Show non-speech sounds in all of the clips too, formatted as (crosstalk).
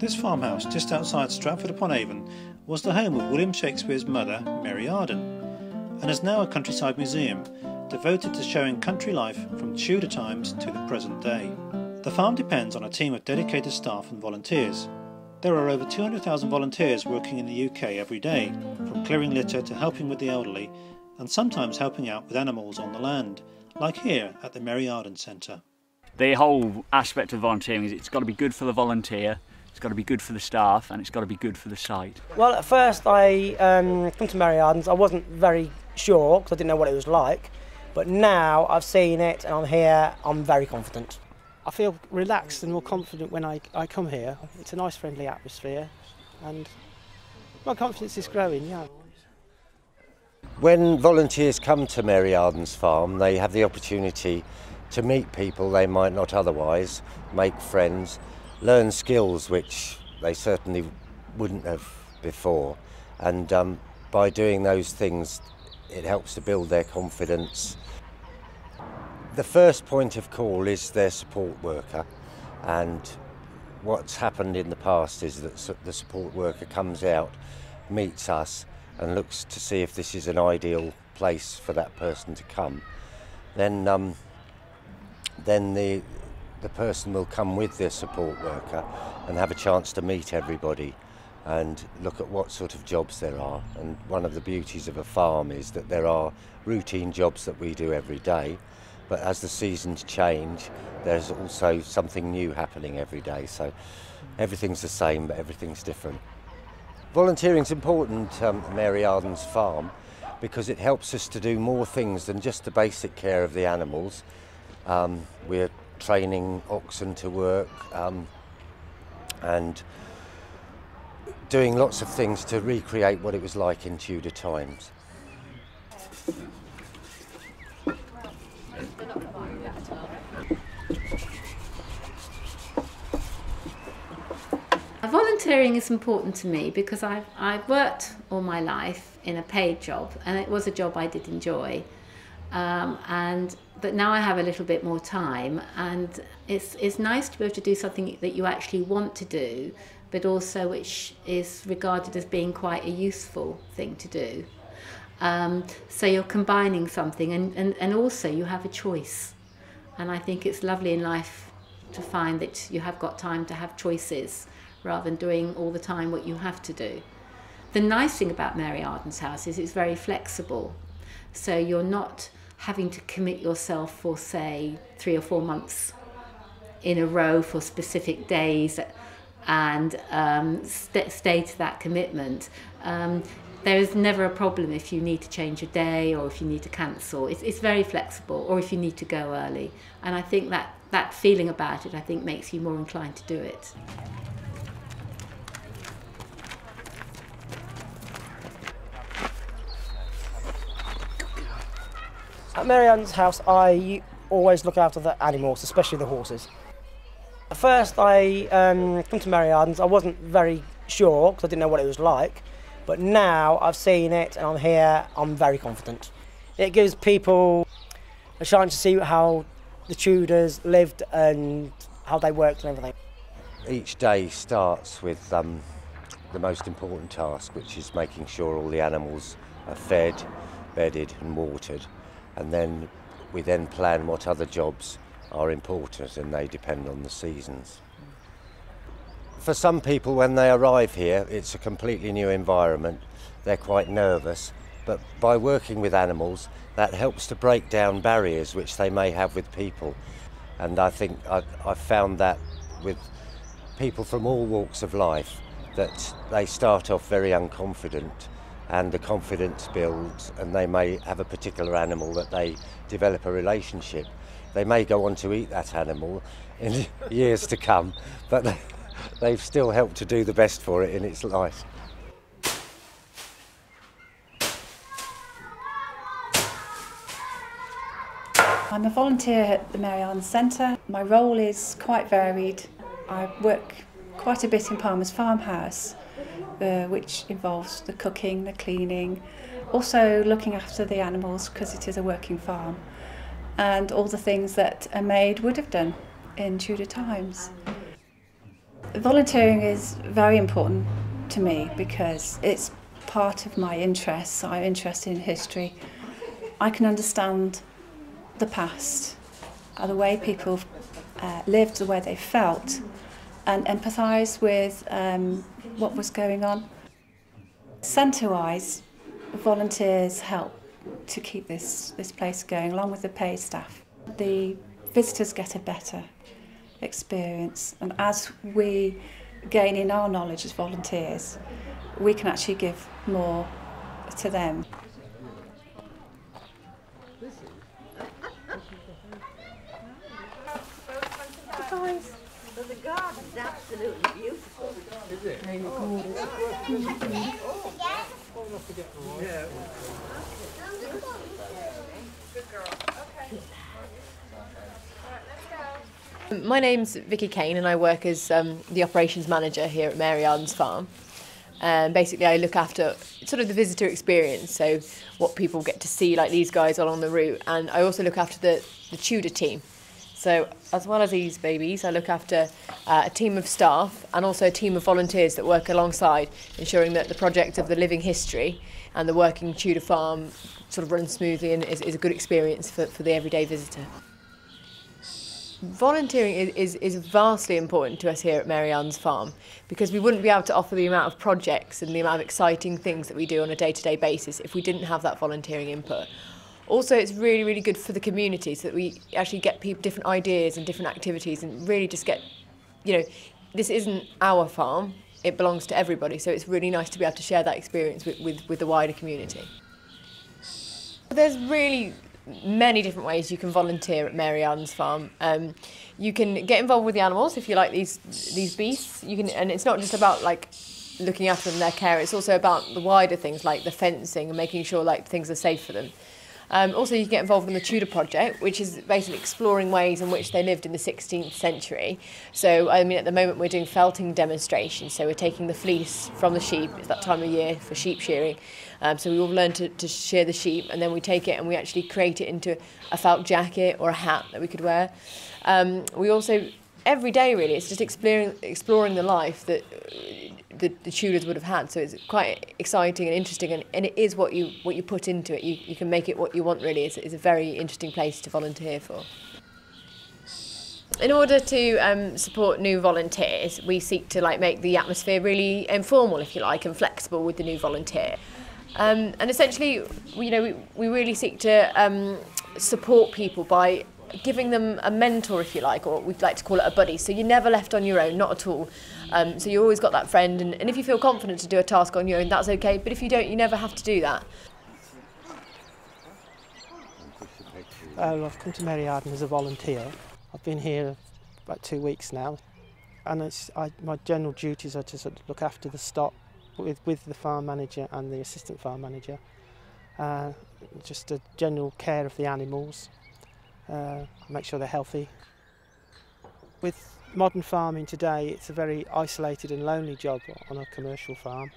This farmhouse, just outside Stratford upon Avon, was the home of William Shakespeare's mother, Mary Arden, and is now a countryside museum devoted to showing country life from Tudor times to the present day. The farm depends on a team of dedicated staff and volunteers. There are over 200,000 volunteers working in the UK every day, from clearing litter to helping with the elderly, and sometimes helping out with animals on the land, like here at the Mary Arden Centre. The whole aspect of volunteering is it's got to be good for the volunteer, it's got to be good for the staff, and it's got to be good for the site. Well, at first I um, come to Mary Ardens, I wasn't very sure because I didn't know what it was like, but now I've seen it and I'm here, I'm very confident. I feel relaxed and more confident when I, I come here. It's a nice friendly atmosphere and my confidence is growing, yeah. When volunteers come to Mary Arden's farm, they have the opportunity to meet people they might not otherwise, make friends, learn skills which they certainly wouldn't have before. And um, by doing those things, it helps to build their confidence. The first point of call is their support worker, and what's happened in the past is that the support worker comes out, meets us, and looks to see if this is an ideal place for that person to come. Then, um, then the the person will come with their support worker and have a chance to meet everybody and look at what sort of jobs there are. And one of the beauties of a farm is that there are routine jobs that we do every day, but as the seasons change, there's also something new happening every day. So everything's the same, but everything's different. Volunteering is important um, Mary Arden's farm because it helps us to do more things than just the basic care of the animals. Um, we're training oxen to work um, and doing lots of things to recreate what it was like in Tudor times. Volunteering is important to me because I've, I've worked all my life in a paid job and it was a job I did enjoy. Um, and but now I have a little bit more time and it's, it's nice to be able to do something that you actually want to do but also which is regarded as being quite a useful thing to do. Um, so you're combining something and, and, and also you have a choice. And I think it's lovely in life to find that you have got time to have choices rather than doing all the time what you have to do. The nice thing about Mary Arden's house is it's very flexible. So you're not having to commit yourself for, say, three or four months in a row for specific days and um, st stay to that commitment. Um, there is never a problem if you need to change a day or if you need to cancel. It's, it's very flexible or if you need to go early. And I think that, that feeling about it, I think, makes you more inclined to do it. At Mary Marianne's house, I always look after the animals, especially the horses. At first, I um, come to Mary Arden's. I wasn't very sure because I didn't know what it was like. But now I've seen it and I'm here, I'm very confident. It gives people a chance to see how the Tudors lived and how they worked and everything. Each day starts with um, the most important task, which is making sure all the animals are fed, bedded and watered. And then we then plan what other jobs are important and they depend on the seasons. For some people, when they arrive here, it's a completely new environment. They're quite nervous, but by working with animals, that helps to break down barriers which they may have with people. And I think I, I've found that with people from all walks of life, that they start off very unconfident and the confidence builds and they may have a particular animal that they develop a relationship they may go on to eat that animal in (laughs) years to come, but they've still helped to do the best for it in its life. I'm a volunteer at the Mary Centre. My role is quite varied. I work quite a bit in Palmer's farmhouse, uh, which involves the cooking, the cleaning, also looking after the animals because it is a working farm and all the things that a maid would have done in Tudor times. Volunteering is very important to me because it's part of my interests. I'm interested in history. I can understand the past, uh, the way people uh, lived, the way they felt, and empathise with um, what was going on. Centre-wise, volunteers help to keep this, this place going, along with the paid staff. The visitors get a better experience, and as we gain in our knowledge as volunteers, we can actually give more to them. Guys, the garden's absolutely beautiful. Is it? Yeah. My name's Vicky Kane and I work as um, the operations manager here at Mary Arden's farm. Um, basically, I look after sort of the visitor experience, so what people get to see, like these guys along the route, and I also look after the, the Tudor team. So, as well as these babies, I look after uh, a team of staff and also a team of volunteers that work alongside, ensuring that the project of the living history and the working Tudor farm sort of runs smoothly and is, is a good experience for, for the everyday visitor. Volunteering is, is, is vastly important to us here at Mary Ann's farm because we wouldn't be able to offer the amount of projects and the amount of exciting things that we do on a day-to-day -day basis if we didn't have that volunteering input. Also, it's really, really good for the community so that we actually get people different ideas and different activities and really just get, you know, this isn't our farm, it belongs to everybody. So it's really nice to be able to share that experience with, with, with the wider community. There's really many different ways you can volunteer at Mary Ann's farm. Um, you can get involved with the animals if you like these these beasts. You can, and it's not just about like looking after them, their care. It's also about the wider things like the fencing and making sure like things are safe for them. Um, also, you can get involved in the Tudor Project, which is basically exploring ways in which they lived in the 16th century. So, I mean, at the moment we're doing felting demonstrations. So we're taking the fleece from the sheep. It's that time of year for sheep shearing. Um, so we all learn to, to shear the sheep, and then we take it and we actually create it into a felt jacket or a hat that we could wear. Um, we also every day really it's just exploring exploring the life that the, the Tudors would have had. So it's quite exciting and interesting, and, and it is what you what you put into it. You, you can make it what you want. Really, it's, it's a very interesting place to volunteer for. In order to um, support new volunteers, we seek to like make the atmosphere really informal, if you like, and flexible with the new volunteer. Um, and essentially, you know, we, we really seek to um, support people by giving them a mentor, if you like, or we'd like to call it a buddy. So you're never left on your own, not at all. Um, so you always got that friend, and, and if you feel confident to do a task on your own, that's okay. But if you don't, you never have to do that. Uh, I've come to Mary Arden as a volunteer. I've been here about two weeks now, and I, my general duties are to sort of look after the stock with, with the farm manager and the assistant farm manager. Uh, just a general care of the animals, uh, make sure they're healthy. With modern farming today, it's a very isolated and lonely job on a commercial farm.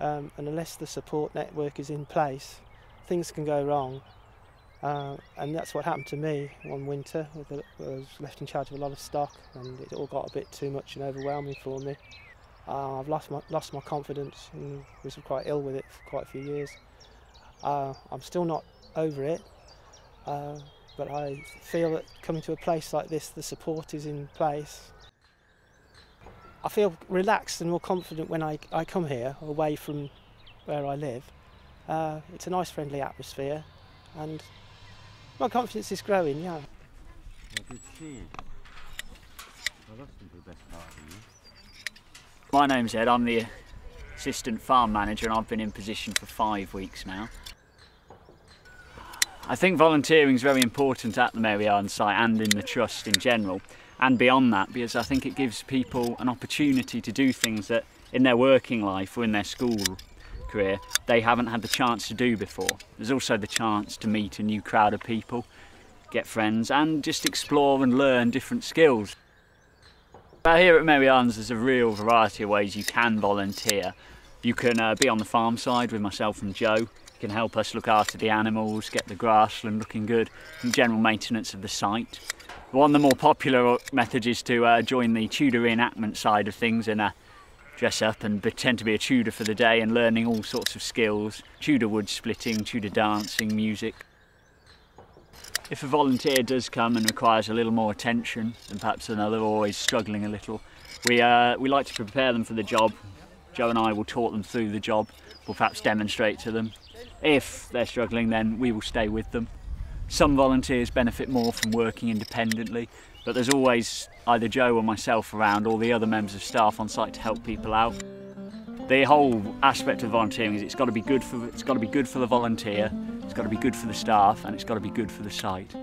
Um, and unless the support network is in place, things can go wrong. Uh, and that's what happened to me one winter. I was left in charge of a lot of stock and it all got a bit too much and overwhelming for me. Uh, I've lost my, lost my confidence and was quite ill with it for quite a few years. Uh, I'm still not over it. But I feel that coming to a place like this, the support is in place. I feel relaxed and more confident when I, I come here, away from where I live. Uh, it's a nice friendly atmosphere and my confidence is growing, yeah. My name's Ed, I'm the assistant farm manager and I've been in position for five weeks now. I think volunteering is very important at the Mary Arden site and in the Trust in general and beyond that because I think it gives people an opportunity to do things that in their working life or in their school career they haven't had the chance to do before. There's also the chance to meet a new crowd of people, get friends and just explore and learn different skills. But here at Mary Arden's there's a real variety of ways you can volunteer. You can uh, be on the farm side with myself and Joe can help us look after the animals, get the grassland looking good, and general maintenance of the site. One of the more popular methods is to uh, join the Tudor reenactment side of things and uh, dress up and pretend to be a Tudor for the day and learning all sorts of skills, Tudor wood splitting, Tudor dancing, music. If a volunteer does come and requires a little more attention than perhaps another, always struggling a little, we, uh, we like to prepare them for the job. Joe and I will talk them through the job, we'll perhaps demonstrate to them. If they're struggling then we will stay with them. Some volunteers benefit more from working independently, but there's always either Joe or myself around or the other members of staff on site to help people out. The whole aspect of volunteering is it's got to be good for it's got to be good for the volunteer, it's got to be good for the staff, and it's got to be good for the site.